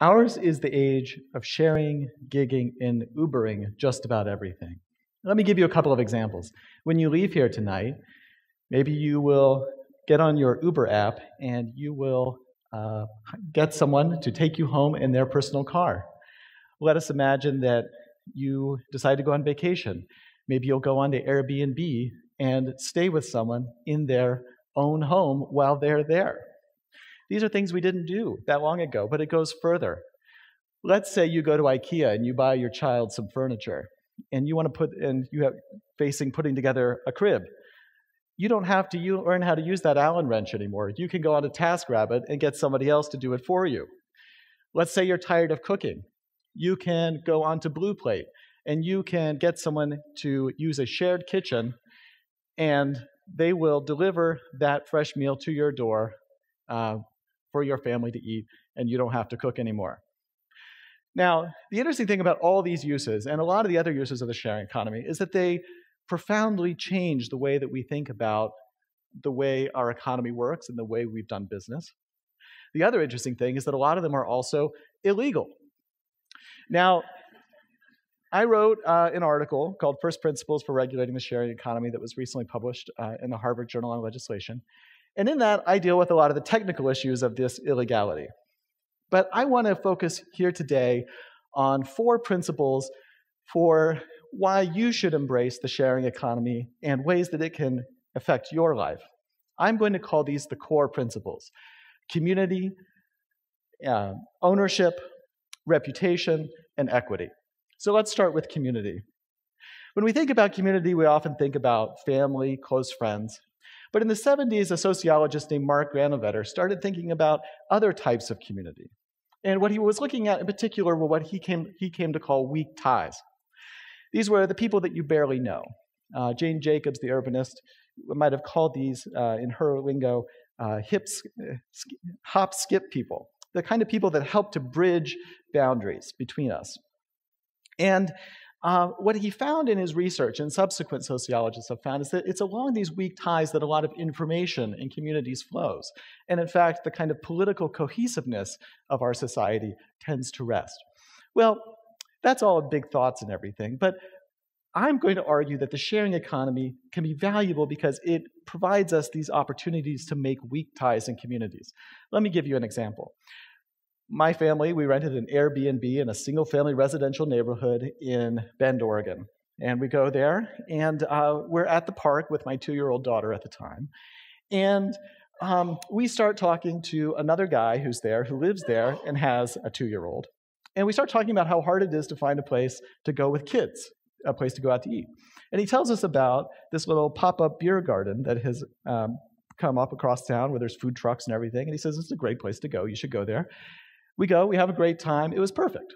Ours is the age of sharing, gigging, and Ubering just about everything. Let me give you a couple of examples. When you leave here tonight, maybe you will get on your Uber app and you will uh, get someone to take you home in their personal car. Let us imagine that you decide to go on vacation. Maybe you'll go on to Airbnb and stay with someone in their own home while they're there. These are things we didn't do that long ago, but it goes further. Let's say you go to IKEA and you buy your child some furniture, and you want to put, and you have facing putting together a crib. You don't have to you learn how to use that Allen wrench anymore. You can go on to TaskRabbit and get somebody else to do it for you. Let's say you're tired of cooking. You can go on to Blue Plate and you can get someone to use a shared kitchen and they will deliver that fresh meal to your door uh, for your family to eat, and you don't have to cook anymore. Now, the interesting thing about all these uses, and a lot of the other uses of the sharing economy, is that they profoundly change the way that we think about the way our economy works and the way we've done business. The other interesting thing is that a lot of them are also illegal. Now, I wrote uh, an article called First Principles for Regulating the Sharing Economy that was recently published uh, in the Harvard Journal on Legislation. And in that, I deal with a lot of the technical issues of this illegality. But I want to focus here today on four principles for why you should embrace the sharing economy and ways that it can affect your life. I'm going to call these the core principles community, uh, ownership, reputation, and equity. So let's start with community. When we think about community, we often think about family, close friends. But in the 70s, a sociologist named Mark Granovetter started thinking about other types of community. And what he was looking at in particular were what he came, he came to call weak ties. These were the people that you barely know. Uh, Jane Jacobs, the urbanist, might have called these, uh, in her lingo, uh, hips, hop skip people, the kind of people that help to bridge boundaries between us. And uh, what he found in his research, and subsequent sociologists have found, is that it's along these weak ties that a lot of information in communities flows. And in fact, the kind of political cohesiveness of our society tends to rest. Well, that's all big thoughts and everything, but I'm going to argue that the sharing economy can be valuable because it provides us these opportunities to make weak ties in communities. Let me give you an example my family, we rented an Airbnb in a single family residential neighborhood in Bend, Oregon. And we go there, and uh, we're at the park with my two year old daughter at the time. And um, we start talking to another guy who's there, who lives there and has a two year old. And we start talking about how hard it is to find a place to go with kids, a place to go out to eat. And he tells us about this little pop up beer garden that has um, come up across town where there's food trucks and everything. And he says, It's a great place to go. You should go there. We go, we have a great time. It was perfect.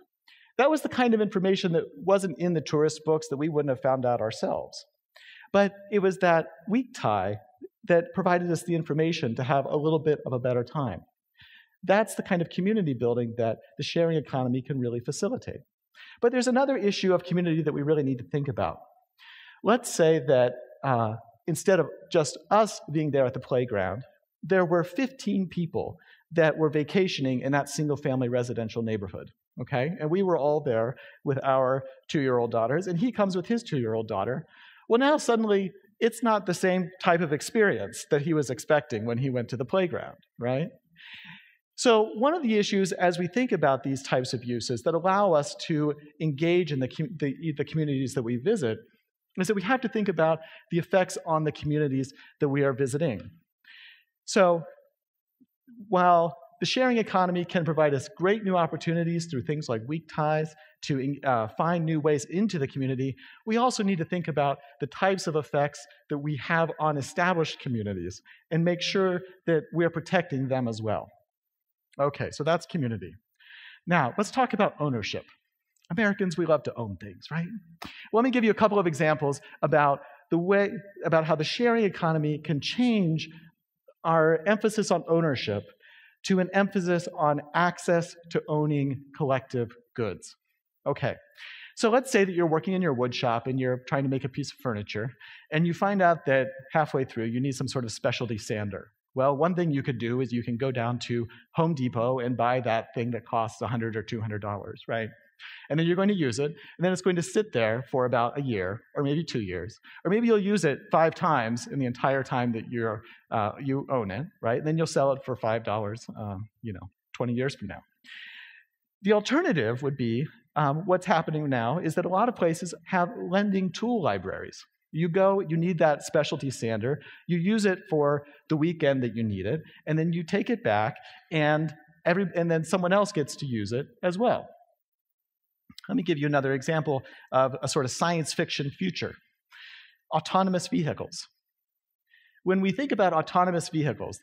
That was the kind of information that wasn't in the tourist books that we wouldn't have found out ourselves. But it was that weak tie that provided us the information to have a little bit of a better time. That's the kind of community building that the sharing economy can really facilitate. But there's another issue of community that we really need to think about. Let's say that uh, instead of just us being there at the playground, there were 15 people that were vacationing in that single family residential neighborhood. Okay? And we were all there with our two year old daughters, and he comes with his two year old daughter. Well, now suddenly it's not the same type of experience that he was expecting when he went to the playground, right? So, one of the issues as we think about these types of uses that allow us to engage in the, the, the, communities that we visit is that we have to think about the effects on the communities that we are visiting. So, while the sharing economy can provide us great new opportunities through things like weak ties to uh, find new ways into the community, we also need to think about the types of effects that we have on established communities and make sure that we're protecting them as well. Okay, so that's community. Now, let's talk about ownership. Americans, we love to own things, right? Well, let me give you a couple of examples about the way about how the sharing economy can change our emphasis on ownership to an emphasis on access to owning collective goods. Okay, so let's say that you're working in your wood shop and you're trying to make a piece of furniture, and you find out that halfway through you need some sort of specialty sander. Well, one thing you could do is you can go down to Home Depot and buy that thing that costs 100 or $200, right? And then you're going to use it, and then it's going to sit there for about a year, or maybe two years, or maybe you'll use it five times in the entire time that you're, uh, you own it, right? And then you'll sell it for five dollars, um, you know, 20 years from now. The alternative would be um, what's happening now is that a lot of places have lending tool libraries. You go, you need that specialty sander, you use it for the weekend that you need it, and then you take it back, and every, and then someone else gets to use it as well. Let me give you another example of a sort of science fiction future autonomous vehicles. When we think about autonomous vehicles,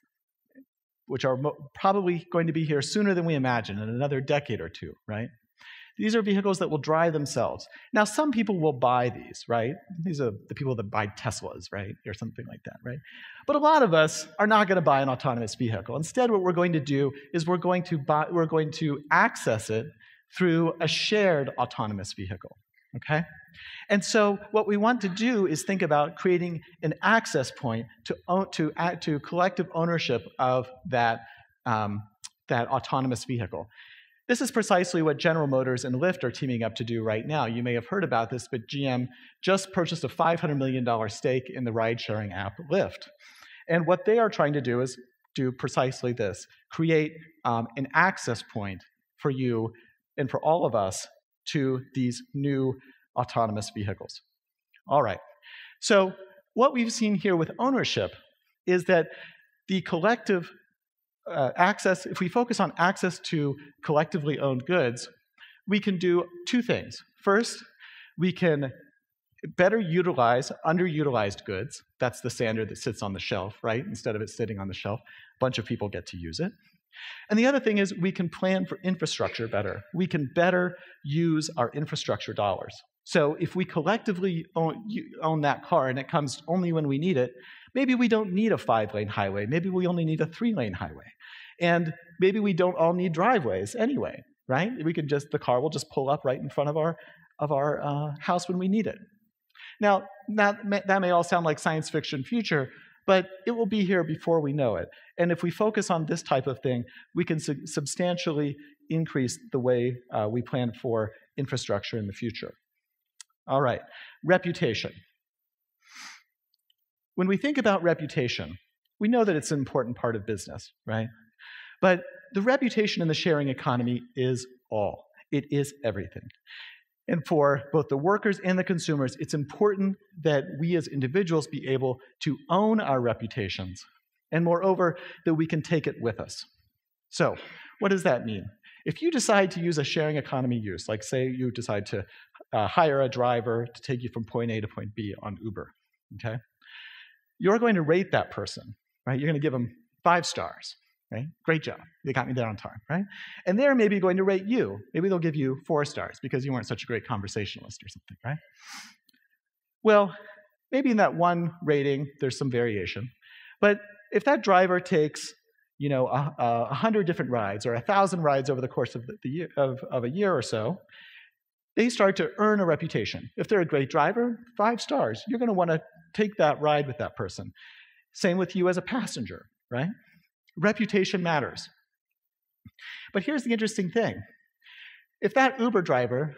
which are probably going to be here sooner than we imagine in another decade or two, right? These are vehicles that will drive themselves. Now, some people will buy these, right? These are the people that buy Teslas, right? Or something like that, right? But a lot of us are not going to buy an autonomous vehicle. Instead, what we're going to do is we're going to buy, we're going to access it through a shared autonomous vehicle, okay? And so what we want to do is think about creating an access point to, to, to collective ownership of that, um, that autonomous vehicle. This is precisely what General Motors and Lyft are teaming up to do right now. You may have heard about this, but GM just purchased a $500 million stake in the ride sharing app Lyft. And what they are trying to do is do precisely this create um, an access point for you and for all of us to these new autonomous vehicles. All right. So, what we've seen here with ownership is that the collective uh, access, if we focus on access to collectively owned goods, we can do two things. First, we can better utilize underutilized goods. That's the sander that sits on the shelf, right? Instead of it sitting on the shelf, a bunch of people get to use it. And the other thing is we can plan for infrastructure better. We can better use our infrastructure dollars. So if we collectively own, own, that car and it comes only when we need it, maybe we don't need a five lane highway. Maybe we only need a three lane highway. And maybe we don't all need driveways anyway, right? We can just, the car will just pull up right in front of our, of our uh, house when we need it. Now, that may, that may all sound like science fiction future, but it will be here before we know it. And if we focus on this type of thing, we can su substantially increase the way uh, we plan for infrastructure in the future. All right, reputation. When we think about reputation, we know that it's an important part of business, right? But the reputation in the sharing economy is all. It is everything. And for both the workers and the consumers, it's important that we as individuals be able to own our reputations, and moreover, that we can take it with us. So, what does that mean? If you decide to use a sharing economy use, like say you decide to uh, hire a driver to take you from point A to point B on Uber, okay? You're going to rate that person, right? You're going to give them five stars. Right? Great job. They got me there on time, right? And they're maybe going to rate you. Maybe they'll give you four stars because you weren't such a great conversationalist or something, right? Well, maybe in that one rating, there's some variation. But if that driver takes, you know, a, a hundred different rides or a thousand rides over the course of, the, the year, of, of a year or so, they start to earn a reputation. If they're a great driver, five stars. You're going to want to take that ride with that person. Same with you as a passenger, right? Reputation matters. But here's the interesting thing if that Uber driver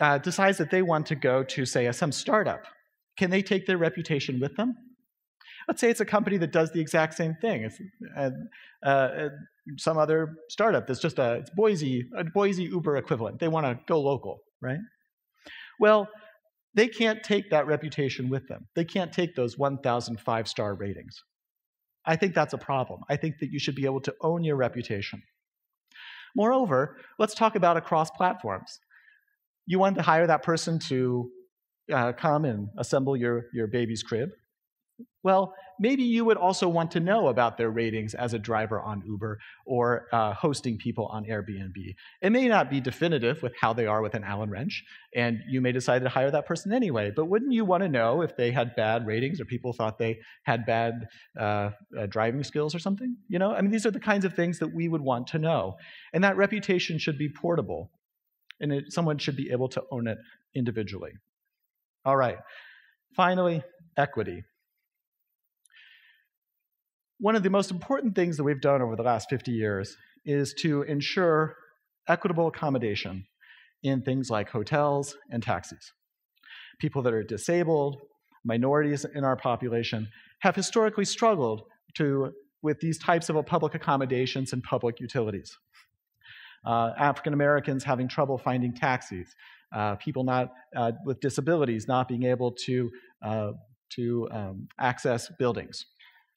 uh, decides that they want to go to, say, some startup, can they take their reputation with them? Let's say it's a company that does the exact same thing. It's uh, uh, some other startup that's just a it's Boise, a Boise Uber equivalent. They want to go local, right? Well, they can't take that reputation with them. They can't take those 1,000 five star ratings. I think that's a problem. I think that you should be able to own your reputation. Moreover, let's talk about across platforms. You want to hire that person to uh, come and assemble your, your baby's crib. Well, maybe you would also want to know about their ratings as a driver on Uber or uh, hosting people on Airbnb. It may not be definitive with how they are with an Allen wrench, and you may decide to hire that person anyway. But wouldn't you want to know if they had bad ratings or people thought they had bad uh, uh, driving skills or something? You know, I mean, these are the kinds of things that we would want to know. And that reputation should be portable, and it, someone should be able to own it individually. All right. Finally, equity. One of the most important things that we've done over the last 50 years is to ensure equitable accommodation in things like hotels and taxis. People that are disabled, minorities in our population, have historically struggled to, with these types of public accommodations and public utilities. Uh, African Americans having trouble finding taxis, uh, people not uh, with disabilities not being able to uh, to um, access buildings.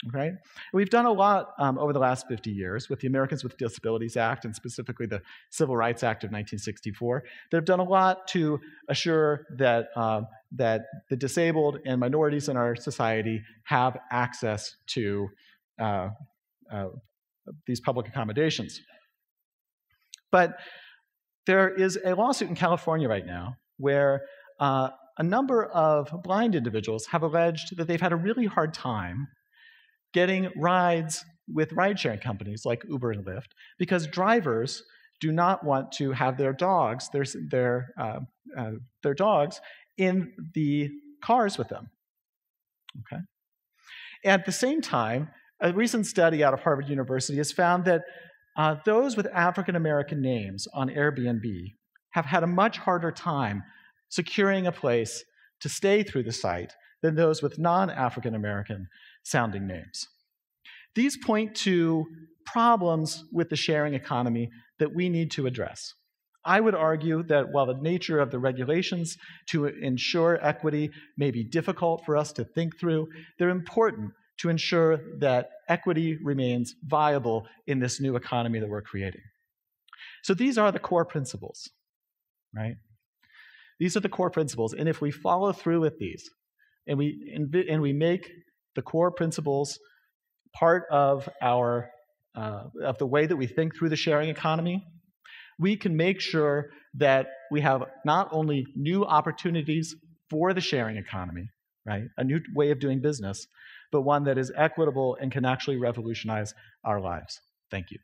Okay? We've done a lot um, over the last 50 years with the Americans with Disabilities Act and specifically the Civil Rights Act of 1964 that have done a lot to assure that, uh, that the disabled and minorities in our society have access to uh, uh, these public accommodations. But there is a lawsuit in California right now where uh, a number of blind individuals have alleged that they've had a really hard time getting rides with ride sharing companies like Uber and Lyft because drivers do not want to have their dogs, their, their, uh, uh, their dogs, in the cars with them. Okay? At the same time, a recent study out of Harvard University has found that uh, those with African American names on Airbnb have had a much harder time securing a place to stay through the site than those with non African American sounding names. These point to problems with the sharing economy that we need to address. I would argue that while the nature of the regulations to ensure equity may be difficult for us to think through, they're important to ensure that equity remains viable in this new economy that we're creating. So these are the core principles, right? These are the core principles. And if we follow through with these and we, and we make the core principles part of our uh, of the way that we think through the sharing economy, we can make sure that we have not only new opportunities for the sharing economy, right, a new way of doing business, but one that is equitable and can actually revolutionize our lives. Thank you.